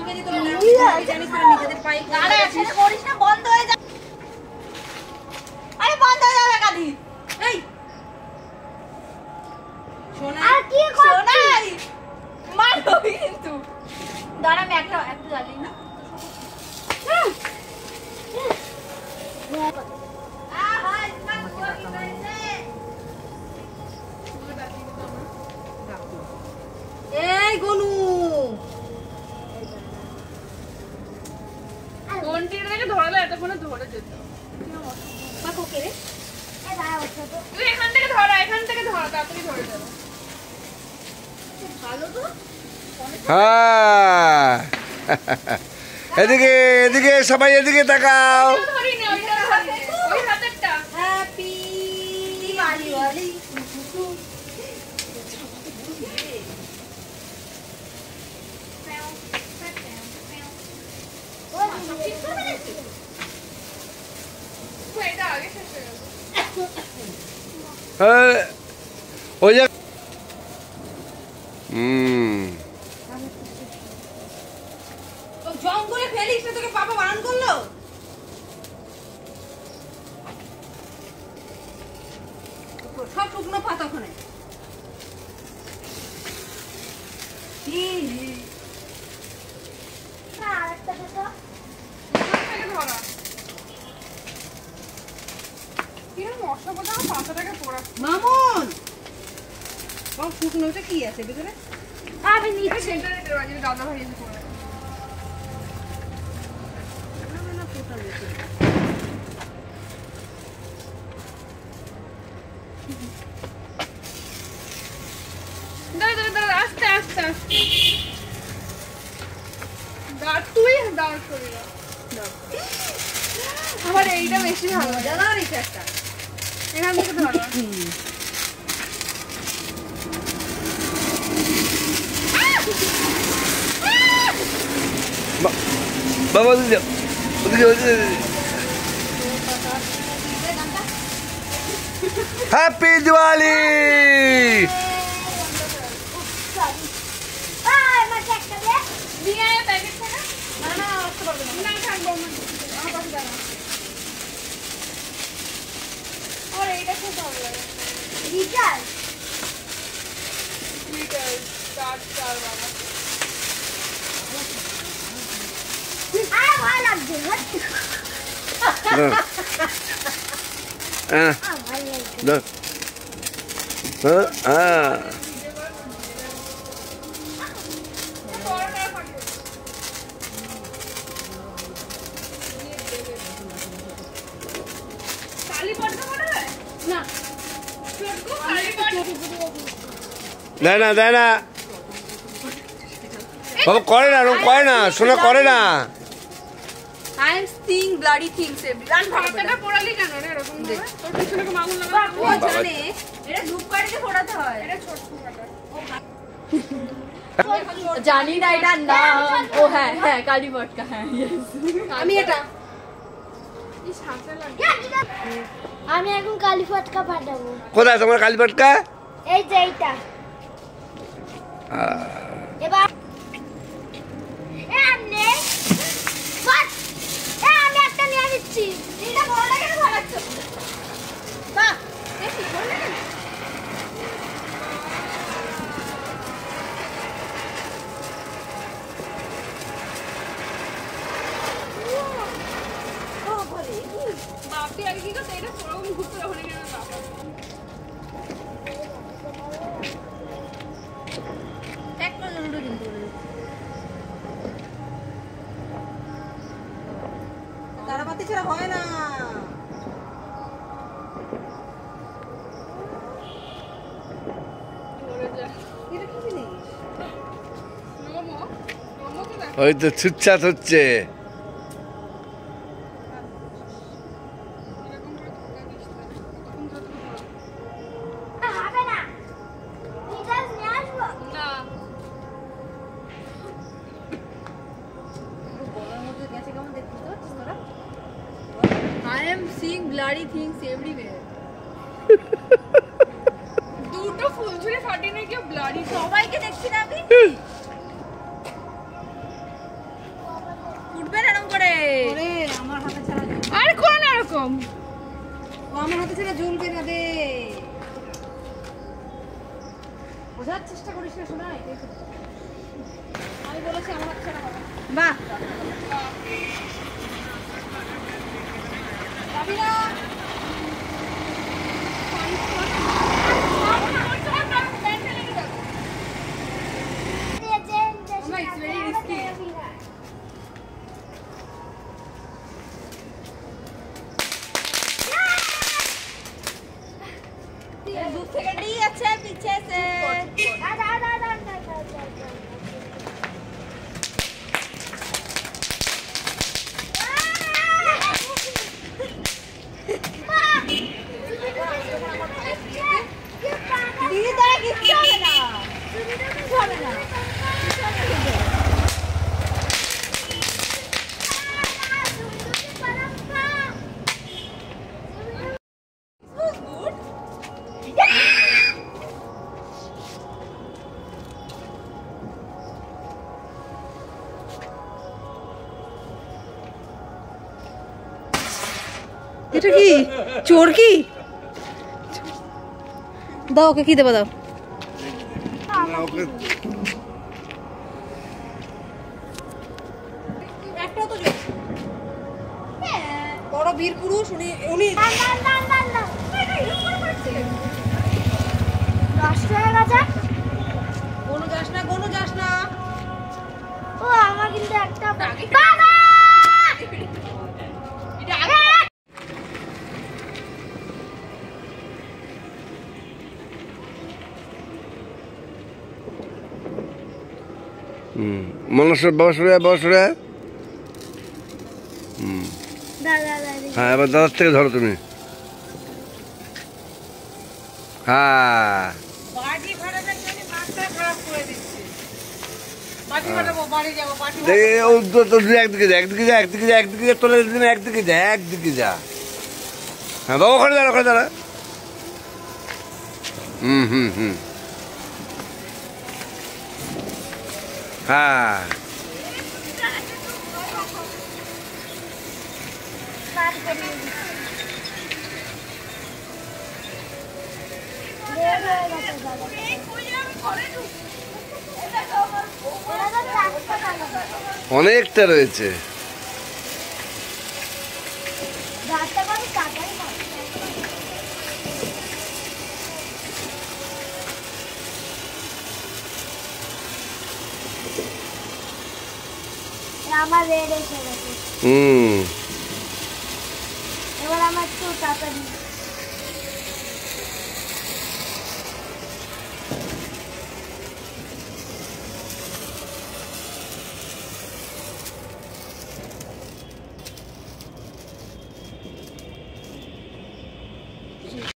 আমাকে দিয়ে তোরা ল্যাপটপ জানিস তোরা নিজেদের পায়ে আরে সেটা করিস না বন্ধ হয়ে যা আরে বন্ধ হয়ে যাবে কালি এই শোনা আর কি করছিস শোনাই মারো কিন্তু দাঁড়া আমি একটা একটা জ্বালি না আহা ইসমান কোয়ারি হয়েছে এই গনু ঘন্টির ধরালে এতক্ষণে ধরে যেত। মা কোকে রে? এ দাঁড়া ওঠো তো তুই এখান থেকে ধরা এখান থেকে ধরা তাড়াতাড়ি ধরে যাবে ভালো তো। হ্যাঁ। এদিকে এদিকে সবাই এদিকে তাকাও। হ্যাপি দিওয়ালি তো এটা আগে শেষ হয়ে গেল হ্যাঁ, ওই যে হুম। জঙ্গলে ফেলিস না তোকে পাপা বারণ করল? সব শুকনো পাতা ওখানে। মামুন! সব শুকনোটা কি আছে ভিতরে? আমি নিচ্ছি দাদা ভাই এসে করে আস্তে আস্তে আস্তে। দাঁড় তুই দাঁড় করে। আমার এইটা বেশি ভালো লাগে। মজাদার এটা একটা এখান থেকে ধরো বা- বাবা ওদিকে যাও। ওদিকে ওদিকে হ্যাপি দিওয়ালি আমার একটা দে নিয়ে আয় প্যাকেট থেকে না না আসতে পারবে না না থাকব আমার আমার পাশে দাঁড়া আমার এইটা খুব ভালো লাগে রিচার্জ টুইটার স্টার স্টার বাবা আর ভালো লাগছে হ্যাঁ আমার লাগছে দাও। হ্যাঁ হ্যাঁ দেয় না দেয় না। বাবা করে না এরকম করে না শোনা করে না। I am sing bloody things every run পোড়ালি কেন রে? এরকম ভাবে? তোর পিছনে কি মাগুর লাগা ও জানে এটা ধূপকাঠিতে ফোড়াতে হয়। এটা ছোট কাটা জানি না এটা নাম ও হ্যাঁ হ্যাঁ কালী পটকা হ্যাঁ আমি এটা। এই সাথে লাগে আমি এখন কালী ফটকা পাঠাবো। কোথায়? তোমার কালীপাটকা এই যে এইটা। এবার এ আমনে বাট এ আমি একটা নিয়ে নিচ্ছি। এটা বাহ দেখি না? তারাবাতি ছাড়া হয় না ধরে যায় এটা কি জিনিস মোমো মোমো তো দেখ ওই তো ছুচ্ছাত হচ্ছে seeing bloody things everywhere. দুটো ফুলঝুরি ফাটি না কেউ ব্লাডি সবাইকে দেখছি না আমি। উঠবে না এরকম করে। আমার হাতে ছাড়া আর কোন রকম এরকম আমার হাতে ছাড়া জ্বলবে না দে? বোঝার চেষ্টা করিস না শোনাই আমি বলেছি আমার হাতে ছাড়া বাহ। যাবি এটা কি? চোর কি? দাও ওকে কি দেবো দাও। একটাও তো জোর বড় বীর পুরুষ উনি উনি নষ্ট কোনো যাস না কোনো যাস না ও আমার কিন্তু একটা বাবা হুম মানুষ বাবা সরে আয়, বাবা সরে আয়। হুম দাদা দাদা হ্যাঁ এবার দাদার থেকে ধরো তুমি হ্যাঁ বাজি ফাটানোর জন্য মাথা খারাপ করে দিচ্ছে বাজি ফাটাবো বাড়ি যাব বাজি দেখে ও তো তো তুই একদিকে যা একদিকে যা একদিকে যা একদিকে যা তোলে দিন একদিকে যা একদিকে যা। হ্যাঁ বাবা ওখানে দাঁড়া ওখানে দাঁড়া। হুম হুম হুম। হ্যাঁ। অনেকটা রয়েছে রাতটা করে কাটাই না আমার রেড এসে গেছে হুম। এবার আমার একটু তাড়াতাড়ি